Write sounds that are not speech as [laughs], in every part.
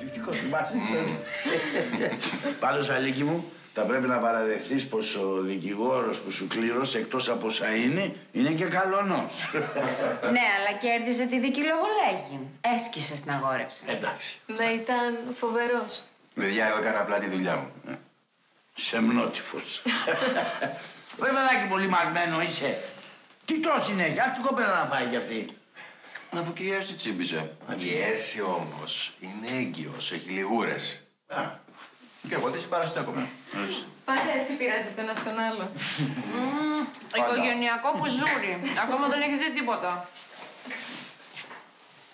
Εκπληκτικό, θυμάσαι. Πάντως, Αλίκη μου, θα πρέπει να παραδεχτείς πως ο δικηγόρος που σου κλήρωσε εκτός από σαΐνη είναι και καλονός. Ναι, αλλά κέρδισε τη δίκη λόγω Έσκησε στην αγόρευση. Εντάξει. Ναι, ήταν φοβερός. Παιδιά, εγώ έκανα απλά τη δουλειά μου. Σεμνότυφος. [laughs] Ρε παιδάκι πολύ μασμένο είσαι. Τι τόση είναι, για την κοπέλα να φάει κι αυτή. Αφού και η Έρση τσίμπησε. Η Έρση όμως είναι έγκυος, έχει λιγούρες. Α, και εγώ δεν συμπαραστέκομαι. Πάντα έτσι πειράζεται ένας τον άλλο. [laughs] Οικογενειακό κουζούρι. Ακόμα δεν έχεις δει τίποτα.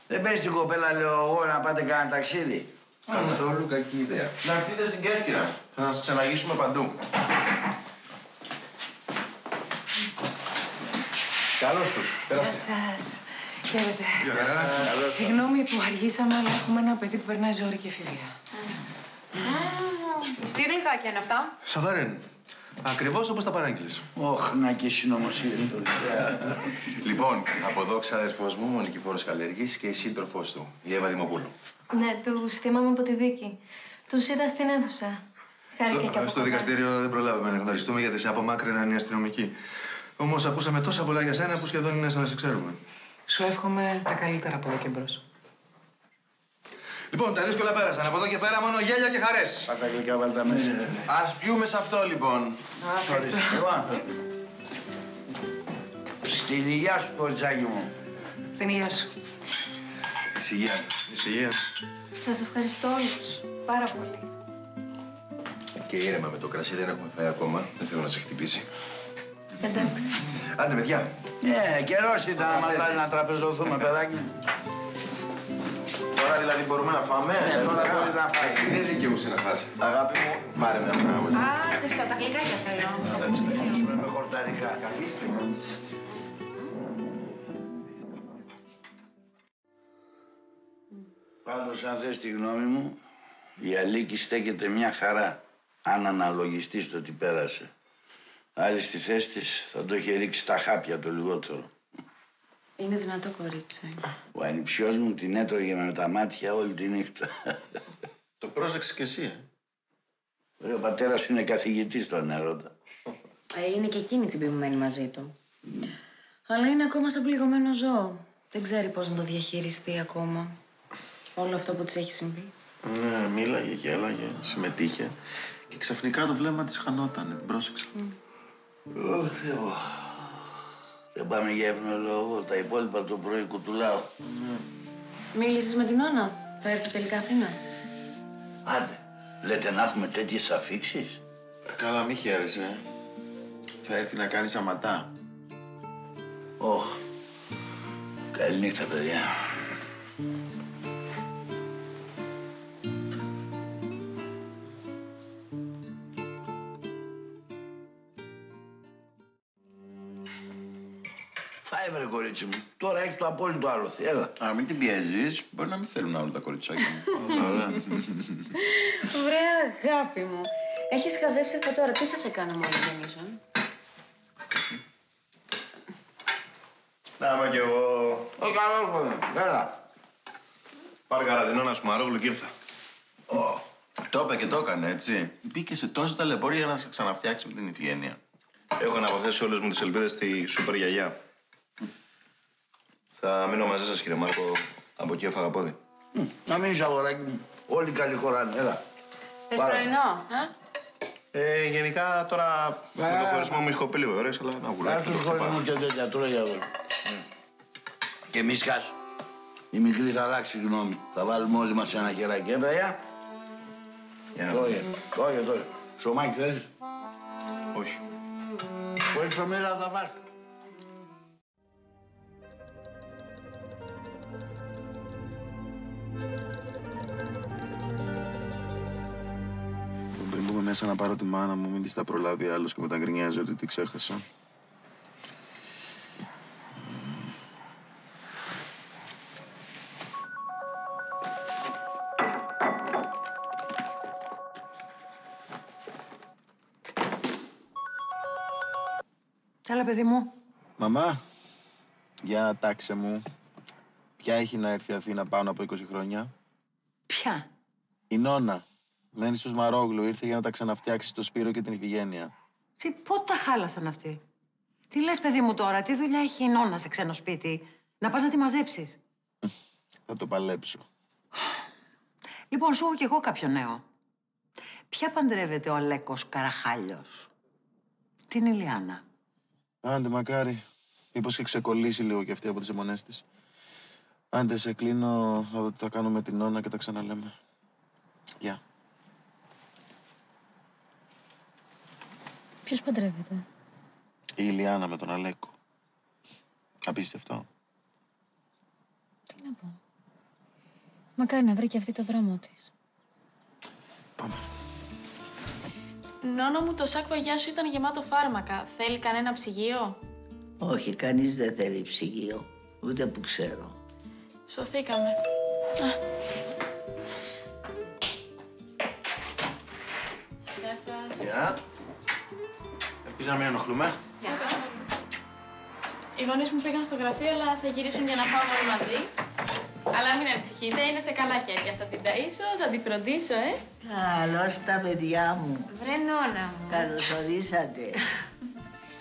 Δεν παίρνει την κοπέλα, λέω εγώ, να πάτε κανένα ταξίδι. Καθόλου κακή ιδέα. Να έρθετε στην Κέρκυρα. Θα σας ξαναγήσουμε παντού. Καλώς τους. Γεια Περάστε. σας. Χαίρετε. Συγγνώμη που αργήσαμε, αλλά έχουμε ένα παιδί που περνάει ζόρι και εφηβεία. Τι γλυκάκια είναι αυτά; Σαβαρέν. Ακριβώς όπως τα παράγγειλες. Όχ, να και συνωμοσία. Λοιπόν, από εδώ ξαδερφός μου, ο Νικηφόρος Καλέργης και η σύντροφός του, η Εύα Δημοπούλου. Ναι, τους θυμάμαι από τη δίκη. Τους είδα στην αίθουσα. Χάρηκα και από Στο, στο κοντά. δικαστήριο δεν προλάβαμε να γνωριστούμε γιατί σε απομάκρυναν οι αστυνομικοί. Όμως ακούσαμε τόσα πολλά για σένα που σχεδόν είναι σαν να σε ξέρουμε. Σου εύχομαι τα καλύτερα από εδώ και μπρος. Λοιπόν, τα δύσκολα πέρασαν. Από εδώ και πέρα μόνο γέλια και χαρές. Πάτα γλυκά βάλτα μέσα. Ας πιούμε σε αυτό λοιπόν. Λοιπόν, Στην υγεία σου, κοριτσάκι μου. Στην υγεία σου. Συγεία. Ησυχία. Σας ευχαριστώ όλους. Πάρα πολύ. Και ήρεμα με το κρασί δεν έχουμε φάει ακόμα. Δεν θέλω να σε χτυπήσει. Εντάξει. Άντε, παιδιά. Ναι, καιρός ήταν να μας βάλει να τραπεζωθούμε, παιδάκι μου. Τώρα δηλαδή μπορούμε να φάμε; Ναι, τώρα μπορείς να φας. Εσύ δεν δικαιούσε να φας. Αγάπη μου, πάρε με αυτά. όλοι. Α, Χριστό, τα γλυκάκια θέλω. Τελειώσουμε με χορταρικά. Καθίστε. Πάντως, αν θες τη γνώμη μου, η Αλίκη στέκεται μια χαρά, αν αναλογιστείς το τι πέρασε. Άλλη στη θέση της θα το είχε ρίξει στα χάπια το λιγότερο. Είναι δυνατό κορίτσι. Ο ανιψιός μου την έτρωγε με τα μάτια όλη τη νύχτα. Το πρόσεξες κι εσύ, ε. Ρε, Ο πατέρας σου είναι καθηγητής στον έρωτα. Ε, είναι και εκείνη τσιμπημένη μαζί του. Αλλά είναι ακόμα σαν πληγωμένο ζώο. Δεν ξέρει πώς να το διαχειριστεί ακόμα. Όλο αυτό που της έχει συμβεί. Ναι, μίλαγε, γέλαγε, συμμετείχε. Και ξαφνικά το βλέμμα της χανότανε, την πρόσεξα. Ω Θεό. Δεν πάμε για ευνολόγο, τα υπόλοιπα το πρωί κουτουλάω. Μίλησες με την Όνα. Θα έρθει τελικά Αθήνα; Άντε, λέτε να έχουμε τέτοιες αφήξεις; Ε, Καλά, μη χαίρεσαι. Θα έρθει να κάνει σαματά. Ωχ. Καληνύχτα, παιδιά. Κορίτσι μου. Τώρα έχεις το απόλυτο άλοθη. Έλα. Α, μην την πιέζεις. Μπορεί να μην θέλουν άλλο τα κοριτσάκια μου. Βρε αγάπη μου. Έχεις χαζέψει από τώρα. Τι θα σε κάνω μόλις γεννήσω, ε; Να είμαι κι εγώ. Ο καλός μου. Έλα. Πάρε καραδινό να σου μαρόγλου και ήρθα. το είπε και το έκανε, έτσι. Μπήκε σε τόση ταλαιπωρία για να σε ξαναφτιάξει με την Ιφηγένεια. Έχω να αποθέσει όλες μου τις ελπίδες στη σούπερ γιαγιά. Θα μείνω μαζί σας, κύριε Μάρκο. Από εκεί έφαγα πόδι. Μ, Να μείνεις αγοράκι μου. Όλοι καλή χωράνε. Έλα. Θες Πάρα. πρωινό, ε; Ε, γενικά τώρα με το χωρισμό μου έχω πει λίγο ωραίες, αλλά να Κάτσε γουλάξω. τους χωρίς μου και τέτοια τρώγε αγόρι. Και μη σκάς. Η μικρή θα αλλάξει γνώμη. Θα βάλουμε όλοι μας ένα χεράκι. Ε, παιδιά. Τρώγε. Τρώγε, τρώγε. Σωμάκι θέλεις. Όχι. Χωρίς ψωμίδα θα φας. Μέσα να πάρω τη μάνα μου, μην της τα προλάβει άλλος και μετά γκρινιάζει ότι τη ξέχασα. Έλα, παιδί μου. Μαμά, για τάξε μου. Ποια έχει να έρθει Αθήνα πάνω από 20 χρόνια; Ποια; Η Νόνα. Μένεις στο Σμαρόγλου. Ήρθε για να τα ξαναφτιάξεις το Σπύρο και την Ιφηγένεια. Τι πότε τα χάλασαν αυτοί; Τι λες παιδί μου τώρα, τι δουλειά έχει η νόνα σε ξένο σπίτι; Να πας να τη μαζέψεις; [laughs] Θα το παλέψω. Λοιπόν, σου έχω κι εγώ κάποιο νέο. Ποια παντρεύεται ο Αλέκος Καραχάλιος; Την Ηλιάνα. Άντε, μακάρι. Μήπως και ξεκολλήσει λίγο κι αυτή από τις αιμονές της. Άντε, σε κλείνω να δω τι θα κάνω με την Νόνα και τα ξαναλέμε. Γεια. Ποιος παντρεύεται; Η Ηλιάνα με τον Αλέκο. Απίστευτο. Τι να πω. Μακάρι να βρει και αυτή το δρόμο της. Πάμε. Νόνο μου, το σάκ βαγιά σου ήταν γεμάτο φάρμακα. Θέλει κανένα ψυγείο; Όχι, κανείς δεν θέλει ψυγείο. Ούτε που ξέρω. Σωθήκαμε. Γεια σας. Γεια. Ελπίζω να μην ενοχλούμε; Οι γονείς μου πήγαν στο γραφείο, αλλά θα γυρίσουν για να φάμε όλοι μαζί. Αλλά μην ανησυχείτε, είναι σε καλά χέρια. Θα την ταΐσω, θα την φροντίσω, ε. Καλώς τα παιδιά μου. Βρε νόνα μου. Καλωσορίσατε.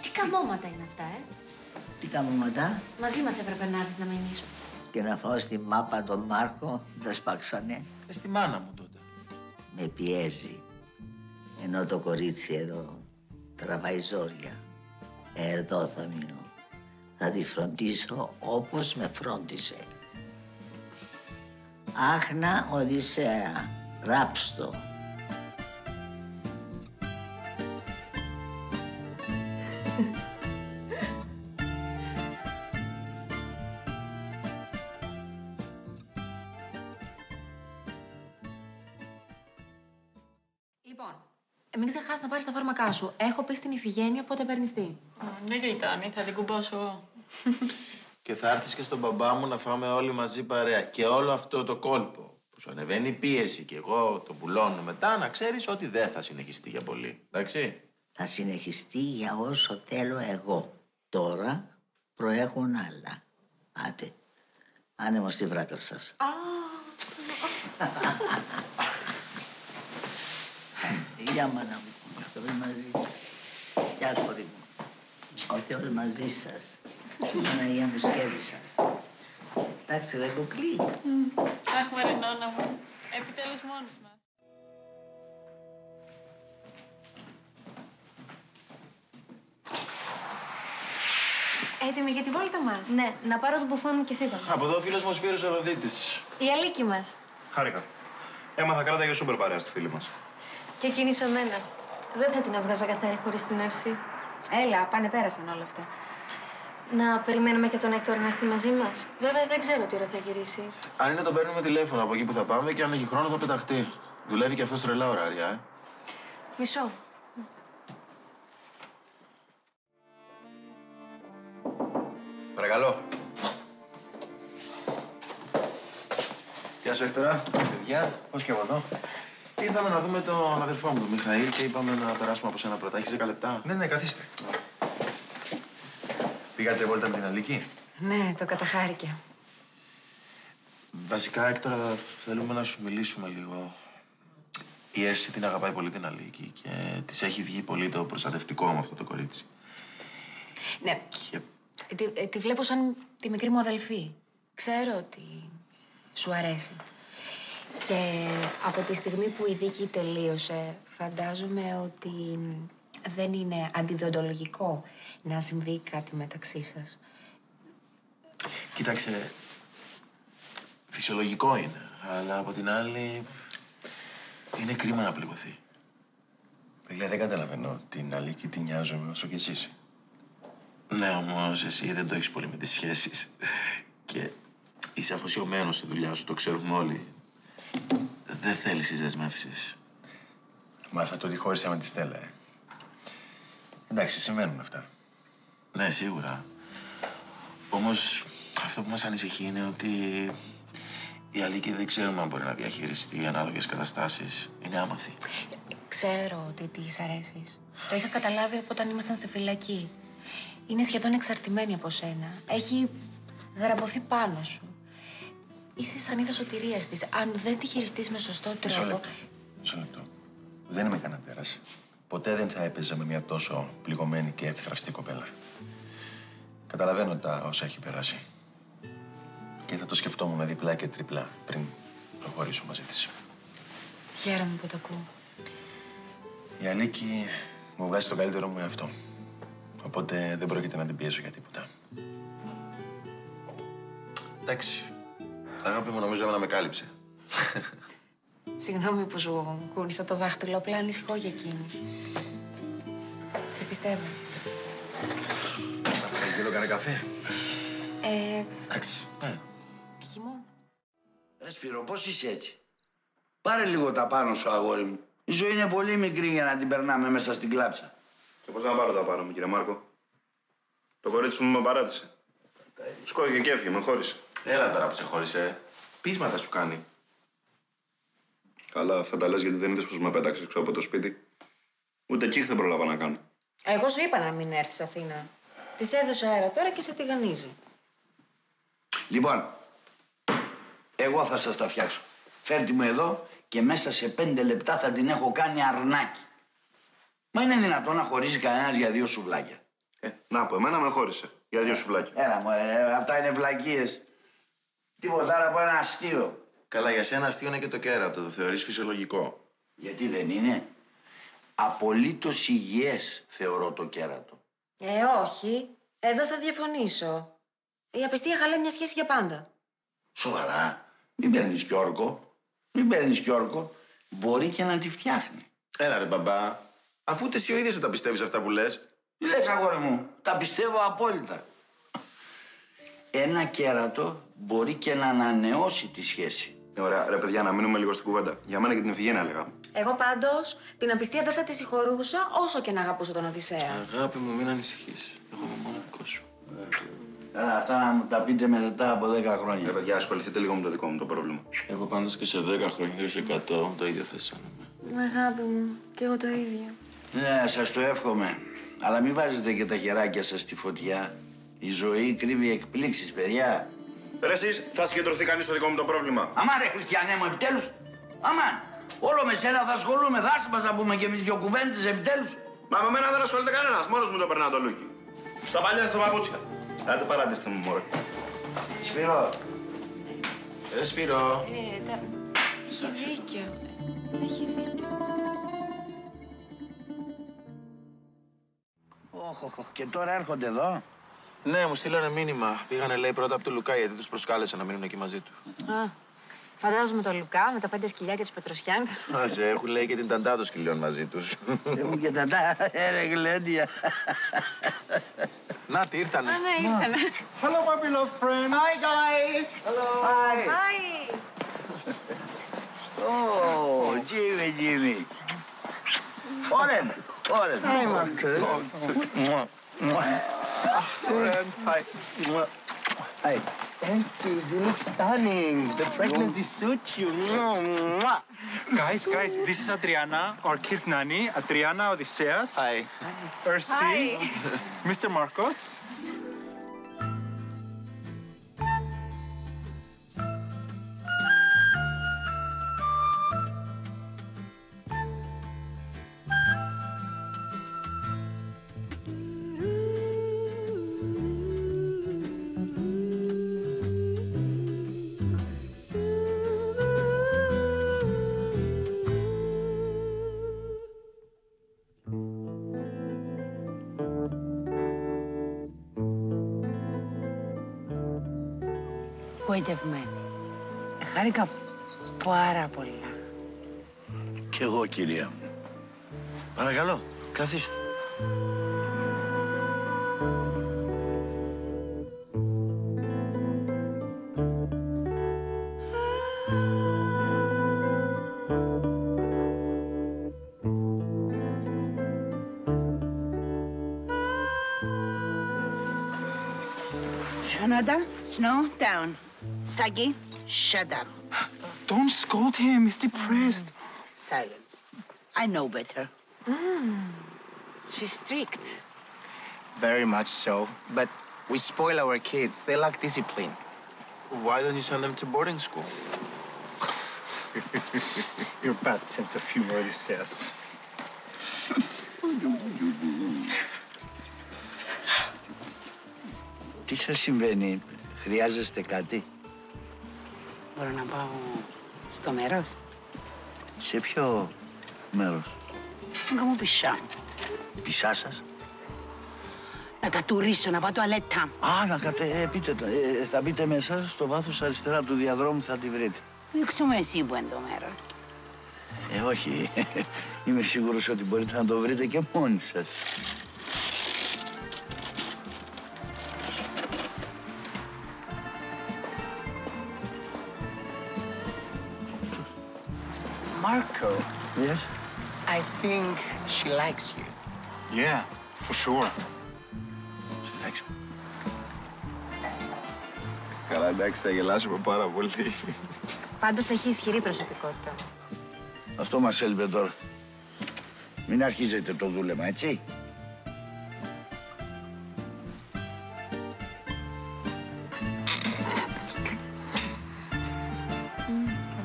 Τι καμώματα είναι αυτά, ε. Τι καμώματα; Μαζί μας έπρεπε να έρθεις να μείνεις. Και να φάω στη μάπα τον Μάρκο, τα σπάξανε. Ε, στη μάνα μου τότε. Με πιέζει. Ενώ το κορίτσι εδώ τραβάει ζόρια. Εδώ θα μείνω. Θα τη φροντίσω όπως με φρόντισε. Άχνα Οδυσσέα, ράψτο. Ξεχάσει να πάρει τα φάρμακά σου. Έχω πεις στην Ιφηγένεια πότε παίρνεις τι. Μ, Δεν γλιτώνει, θα την κουμπώσω εγώ. Και θα έρθεις και στον μπαμπά μου να φάμε όλοι μαζί παρέα. Και όλο αυτό το κόλπο που σου ανεβαίνει η πίεση και εγώ το πουλώνω μετά, να ξέρεις ότι δεν θα συνεχιστεί για πολύ. Εντάξει. Θα συνεχιστεί για όσο θέλω εγώ. Τώρα προέχουν άλλα. Άντε, άνεμο στη βράκα σας. Γεια μάνα μου, το όλες μαζί σας. Γεια κόρη μου, ότι όλοι μαζί σας. Παναγία μου σκεύη σας. Εντάξει ρε κουκλί. Αχ, μωρέ, νόνα μου. Επιτέλους μόνος μας. Έτοιμη για τη βόλτα μας; Ναι, να πάρω τον μπουφάν μου και φύγαμε. Από εδώ ο φίλος μου ο Σπύρος ο Ροδίτης. Η αλήκη μας. Χάρηκα. Έμαθα κράτα για σούπερ παρέα στη φίλη μας. Και εκείνη σε μένα. Δεν θα την έβγαζα καθαρή χωρίς την Έρση. Έλα, πάνε πέρασαν όλα αυτά. Να περιμένουμε και τον Έκτορ να έρθει μαζί μας. Βέβαια δεν ξέρω τι ώρα θα γυρίσει. Αν είναι, τον παίρνουμε τηλέφωνο από εκεί που θα πάμε και αν έχει χρόνο θα πεταχτεί. Δουλεύει και αυτός τρελά ωράρια, ε. Μισό. Παρακαλώ. Γεια σου, Έκτορα. Παιδιά, πώς και από εδώ. Ήρθαμε να δούμε τον αδερφό μου, τον Μιχαήλ, και είπαμε να περάσουμε από σένα πρώτα. Έχεις 10 λεπτά; Ναι, ναι, καθίστε. Πήγατε βόλτα με την Αλίκη; Ναι, το καταχάρηκε. Βασικά, Έκτορα, θέλουμε να σου μιλήσουμε λίγο. Η Έρση την αγαπάει πολύ την Αλίκη και της έχει βγει πολύ το προστατευτικό με αυτό το κορίτσι. Ναι, Και τη, ε, τη βλέπω σαν τη μικρή μου αδελφή. Ξέρω ότι σου αρέσει. Και από τη στιγμή που η δίκη τελείωσε, φαντάζομαι ότι δεν είναι αντιδοντολογικό να συμβεί κάτι μεταξύ σας. Κοίταξε, φυσιολογικό είναι, αλλά από την άλλη είναι κρίμα να πληγωθεί. Παιδιά, δεν καταλαβαίνω. Την Αλίκη την νοιάζομαι όσο κι εσείς. Ναι, όμως εσύ δεν το έχεις πολύ με τις σχέσεις και είσαι αφοσιωμένος στη δουλειά σου, το ξέρουμε όλοι. Δεν θέλεις τις δεσμεύσεις. Μάθα το ότι χώρισα με τη Στέλλα, ε. Εντάξει, συμβαίνουν αυτά. Ναι, σίγουρα. Όμως αυτό που μας ανησυχεί είναι ότι η Αλίκη δεν ξέρουμε αν μπορεί να διαχειριστεί ανάλογες καταστάσεις. Είναι άμαθη. Ξέρω ότι της αρέσεις. Το είχα καταλάβει από όταν ήμασταν στη φυλακή. Είναι σχεδόν εξαρτημένη από σένα. Έχει γραμμωθεί πάνω σου. Είσαι σαν είδα σωτηρίας της. Αν δεν τη χειριστείς με σωστό Μισό τρόπο... λεπτό. Μισό λεπτό. Δεν είμαι κανένα τέρας. Ποτέ δεν θα έπαιζα με μια τόσο πληγωμένη και ευθραυστή κοπέλα. Καταλαβαίνω τα όσα έχει περάσει. Και θα το σκεφτόμουν διπλά και τριπλά πριν προχωρήσω μαζί της. Χαίρομαι που το ακούω. Η Αλίκη μου βγάζει το καλύτερο μου εαυτό. Οπότε δεν πρόκειται να την πιέσω για τίποτα. Εντάξει. Αγάπη μου, νομίζω να με κάλυψε. Συγγνώμη που σου κούνησα το δάχτυλο, απλά ανησυχώ για εκείνη. Σε πιστεύω. Θέλω κανένα καφέ. Ε, Εντάξει. Ναι. χυμό. Ρε Σπύρο, πώς είσαι έτσι; Πάρε λίγο τα πάνω σου, αγόρι μου. Η ζωή είναι πολύ μικρή για να την περνάμε μέσα στην κλάψα. Και πώς να πάρω τα πάνω μου, κύριε Μάρκο; Το κορίτσι μου με παράτησε. Σκόθηκε και έφυγε, με χώρισε. Έλα τώρα που σε χώρισε. Πείσματα σου κάνει. Καλά, αυτά τα λες γιατί δεν είδες πως με πέταξες έξω από το σπίτι. Ούτε εκεί δεν πρόλαβα να κάνω. Εγώ σου είπα να μην έρθεις Αθήνα. Της έδωσε αέρα τώρα και σε τηγανίζει. Λοιπόν, εγώ θα σας τα φτιάξω. Φέρτε μου εδώ και μέσα σε πέντε λεπτά θα την έχω κάνει αρνάκι. Μα είναι δυνατόν να χωρίζει κανένας για δύο σουβλάκια. Ε, να από εμένα με χώρισε. Για δύο σουβλάκια. Έλα μωρέ, αυτά είναι βλακίες. Τίποτα άλλο από ένα αστείο. Καλά, για σένα αστείο είναι και το κέρατο. Το θεωρείς φυσιολογικό. Γιατί δεν είναι; Απολύτως υγιές θεωρώ το κέρατο. Ε, όχι. Εδώ θα διαφωνήσω. Η απιστία χαλάει μια σχέση για πάντα. Σοβαρά. Μην παίρνεις κι όρκο. Μην παίρνεις κι όρκο. Μπορεί και να τη φτιάχνει. Έλα ρε μπαμπά. Αφού ούτε εσύ ο ίδιος δεν τα πιστεύεις αυτά που λες. Τι λες αγόρι μου; Τα πιστεύω απόλυτα. Ένα κέρατο μπορεί και να ανανεώσει τη σχέση. Ε, ωραία, ρε παιδιά, να μείνουμε λίγο στην κουβέντα. Για μένα και την Ευγένεια έλεγα. Εγώ πάντως την απιστία δεν θα τη συγχωρούσα όσο και να αγαπούσα τον Οδυσσέα. Αγάπη μου, μην ανησυχείς. Εγώ είμαι μόνο δικό σου. Καλά, αυτά να μου τα πείτε μετά από 10 Ρε χρόνια. παιδιά, ασχοληθείτε λίγο με το δικό μου το πρόβλημα. Εγώ πάντως και σε 10 χρόνια και σε 100 το ίδιο θα αισθάνομαι. Αγάπη μου, και εγώ το ίδιο. Ναι, σας το εύχομαι. Αλλά μην βάζετε και τα χεράκια σας στη φωτιά. Η ζωή κρύβει εκπλήξεις, παιδιά. Ρε εσείς, θα συγκεντρωθεί κανείς στο δικό μου το πρόβλημα. Αμάν ρε Χριστιανέ μου, επιτέλους. Αμάν. Όλο με σένα θα ασχολούμαι. Δάσε μας να πούμε και εμείς δυο κουβέντες, επιτέλους. Μα με μένα δεν ασχολείται κανένας. Μόνος μου το περνά το λούκι. Στα παλιά στα παπούτσια. Άντε παράτηστε μου, μωρέ. Σπύρο, Ρε Σπύρο. Ε, τα... Έχει δίκιο. Έχει δίκιο. Όχ, όχ, όχ, και τώρα έρχονται εδώ. Ναι, μου στείλανε μήνυμα. Πήγανε, λέει, πρώτα από το Λουκά γιατί τους προσκάλεσε να μείνουν εκεί μαζί του. Α, φαντάζομαι το Λουκά με τα πέντε σκυλιά και τους Πετροσιάν. Άσε, έχουν λέει και την ταντά των σκυλιών μαζί τους. Έχουν και τα τα ρε γλέντια. Να, τι ήρθανε. Α, ναι, ήρθανε. Hello, my beloved friend. Hi guys. Hello. Hi. Hi. Oh, Jimmy, Jimmy. Oren, Oren. Hi, Marcus. Hi. Elsie, you look stunning. The pregnancy suits you. Guys, guys, this is Adriana, our kid's nanny. Adriana Odysseus. Hi. Ersi. Mr. Marcos. Γοητευμένη. Χάρηκα πάρα πολλά. Κι εγώ, κυρία μου. Παρακαλώ, καθίστε. Shonada, snow down. Sagi, shut up. [gasps] Don't scold him. He's depressed. Silence. I know better. She's strict. Very much so. But we spoil our kids. They lack discipline. Why don't you send them to boarding school? [laughs] Your bad sense of humor, Odysseus. Τι σας συμβαίνει, χρειάζεστε κάτι. Μπορώ να πάω στο μέρος; Σε ποιο μέρος; Να κάνω πισά. Πισά σας; Να κατουρίσω, να πάω τουαλέτα. Α, να κατε, ε, πείτε το. Ε, θα μπείτε μέσα στο βάθος αριστερά του διαδρόμου θα τη βρείτε. Δείξου μου εσύ που είναι το μέρος. Ε, όχι. [laughs] Είμαι σίγουρος ότι μπορείτε να το βρείτε και μόνοι σας. Marco, Yes; I think she likes you. Yeah, for sure. She likes me. Καλά, εντάξει, θα γελάσουμε πάρα πολύ. Πάντως έχει ισχυρή προσωπικότητα. Αυτό μας έλειπε τώρα. Μην αρχίζετε το δούλεμα, έτσι.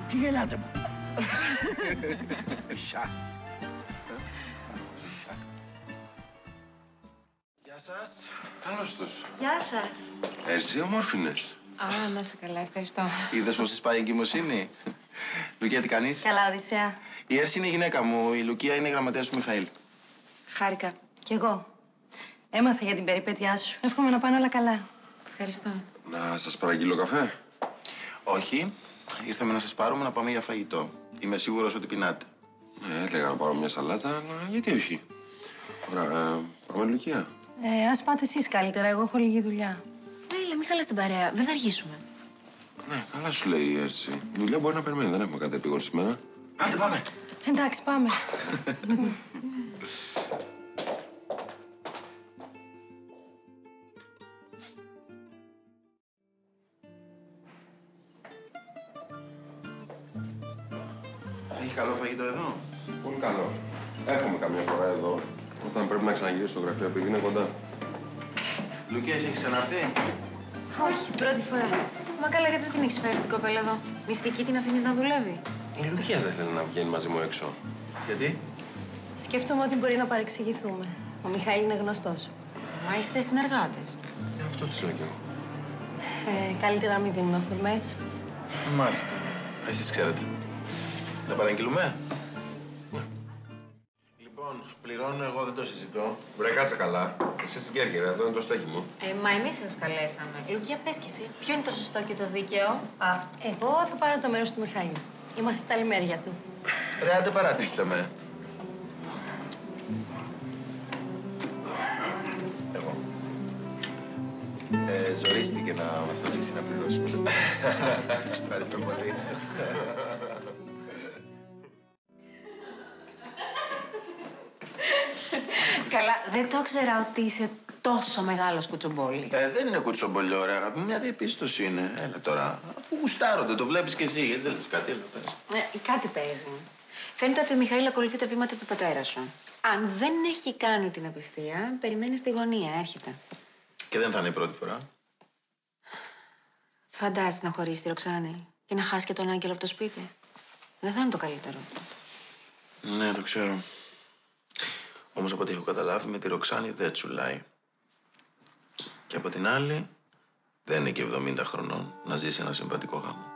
Τι γελάτε μου. Πισά. Γεια σας. Καλώς τους. Γεια σας. Έρσι ομόρφινες. Α, να σε καλά, ευχαριστώ. Είδες πώ της πάει η εγκυμοσύνη; Λουκία, τι κάνεις; Καλά, Οδυσσέα. Η Έρση είναι η γυναίκα μου. Η Λουκία είναι η γραμματέας του Μιχαήλ. Χάρηκα. Κι εγώ. Έμαθα για την περιπέτειά σου. Εύχομαι να πάνε όλα καλά. Ευχαριστώ. Να σας παραγγείλω καφέ; Όχι. Ήρθαμε να σας πάρουμε να πάμε για φαγητό. Είμαι σίγουρος ότι πεινάτε. Ναι, έλεγα να πάρω μια σαλάτα, αλλά γιατί όχι; Ωραία, ε, πάμε Λουκία. Ε, ας πάτε εσείς καλύτερα. Εγώ έχω λίγη δουλειά. Έλα, μην χαλάς την παρέα. Δεν θα αργήσουμε. Ναι, καλά σου λέει η Έρση. Η δουλειά μπορεί να περιμένει, δεν έχουμε κάτι επίγον σήμερα. Άντε πάμε. Εντάξει, πάμε. [laughs] φαγητό εδώ; Πολύ καλό. Έρχομαι καμιά φορά εδώ, όταν πρέπει να ξαναγυρίσω στο γραφείο, επειδή είναι κοντά. Λουκία, εσύ έχεις ξανάρθει; Όχι, πρώτη φορά. Μα καλά, γιατί δεν την έχεις φέρει την κοπέλα εδώ; Μυστική την αφήνεις να δουλεύει. Η Λουκία δεν θέλει να βγαίνει μαζί μου έξω. Γιατί; Σκέφτομαι ότι μπορεί να παρεξηγηθούμε. Ο Μιχαήλ είναι γνωστός. Μα είστε συνεργάτες. Ε, αυτό της λέω κι εγώ. Ε, καλύτερα να μην δίνουμε αφορμές. Μάλιστα. Εσείς ξέρετε. Να παραγγείλουμε; Λοιπόν, πληρώνω εγώ, δεν το συζητώ. Βρε, κάτσε καλά. Εσύ στην Κέρκυρα, εδώ είναι το στέκι μου. Ε, μα εμείς σας καλέσαμε. Λουκία, πες κι εσύ. Ποιο είναι το σωστό και το δίκαιο; Α, εγώ θα πάρω το μέρος του Μιχαήλ. Είμαστε τα λιμέρια του. Ρε, άντε παρατήστε με. Εγώ. Ε, ζορίστηκε να μας αφήσει να πληρώσουμε. [laughs] Ευχαριστώ πολύ. Καλά, δεν το ήξερα ότι είσαι τόσο μεγάλος κουτσομπόλη. Ε, δεν είναι κουτσομπολιό, ρε αγάπη. μου, Μια διαπίστωση είναι. Έλα τώρα. Αφού γουστάρονται, το βλέπεις κι εσύ. Γιατί δεν λες κάτι, έλα πες. Ε, κάτι παίζει. Φαίνεται ότι ο Μιχαήλ ακολουθεί τα βήματα του πατέρα σου. Αν δεν έχει κάνει την απιστία, περιμένεις στη γωνία, έρχεται. Και δεν θα είναι η πρώτη φορά. Φαντάζεσαι να χωρίσει τη Ροξάνη και να χάσει και τον Άγγελο από το σπίτι. Δεν θα είναι το καλύτερο. Ναι, το ξέρω. Όμως από ό,τι έχω καταλάβει, με τη Ροξάνη δεν τσουλάει. Και από την άλλη, δεν είναι και 70 χρονών να ζήσει ένα συμβατικό γάμο.